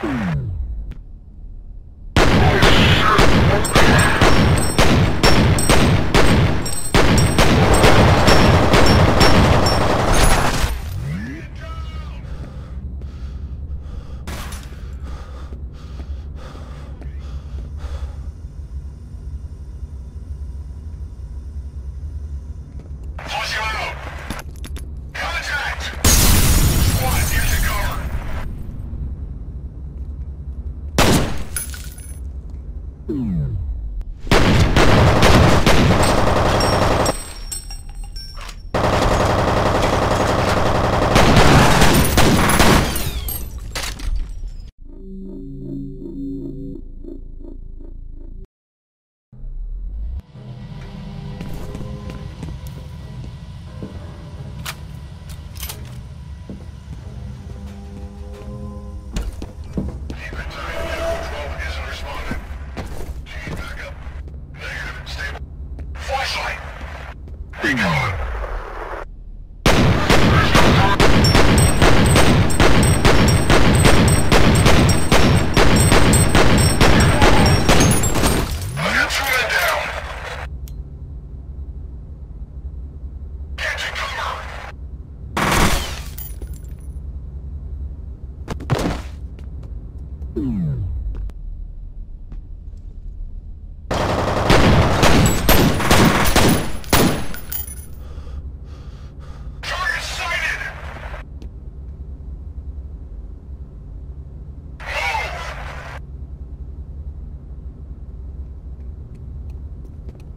Stay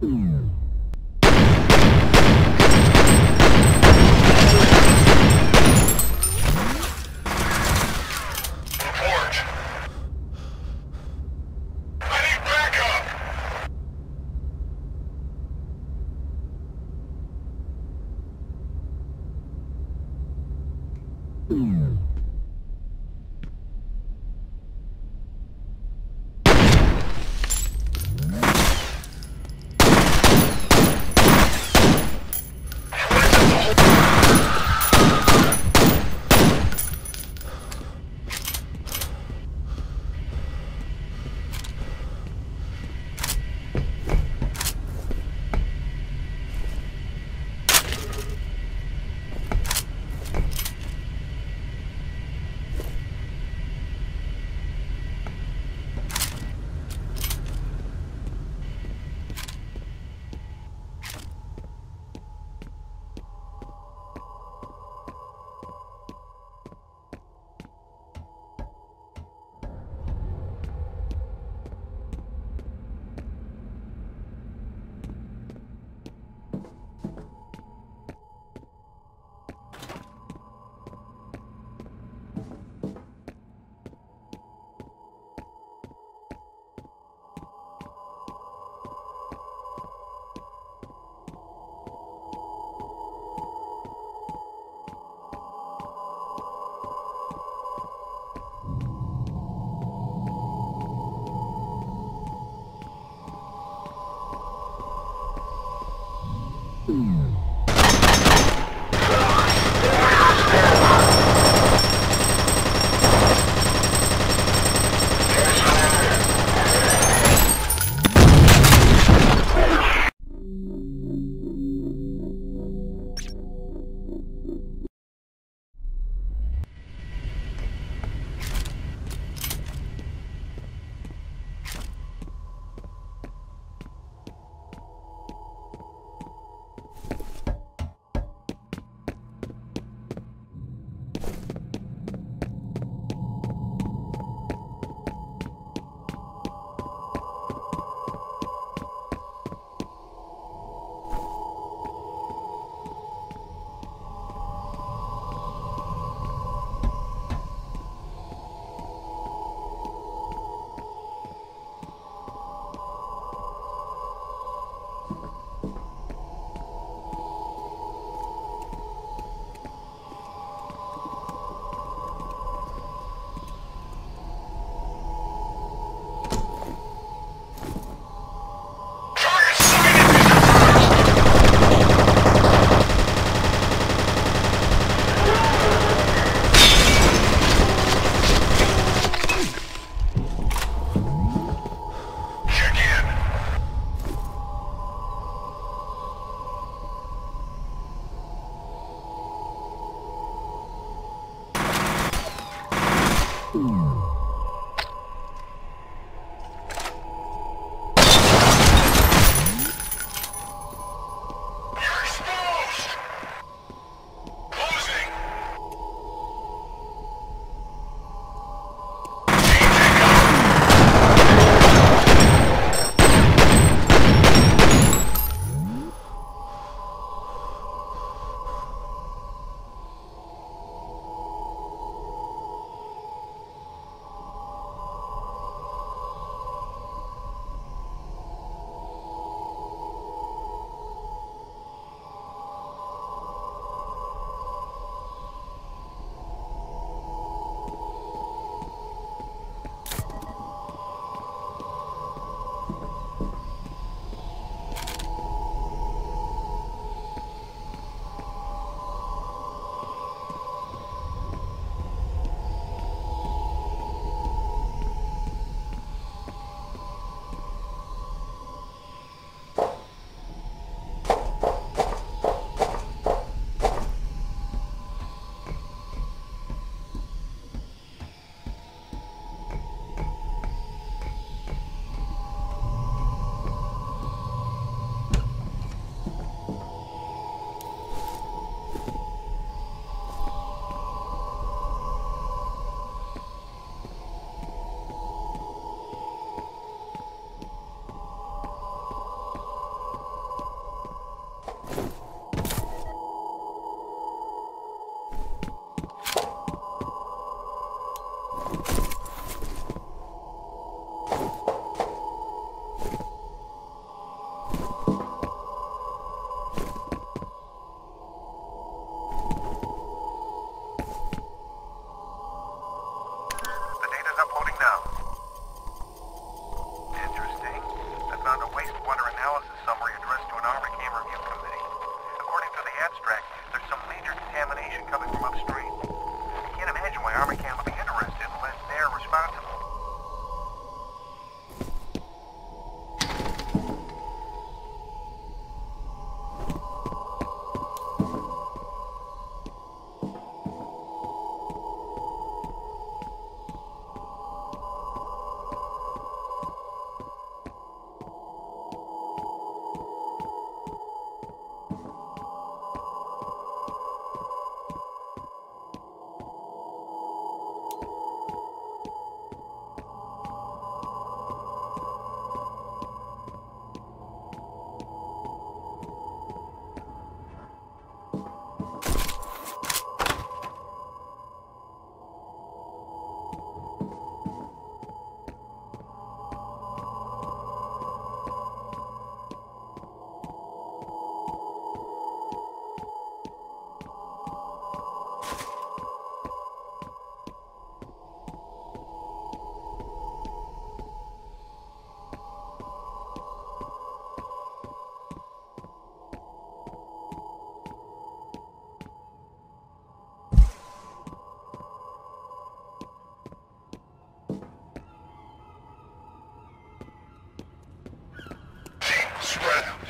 嗯。trap.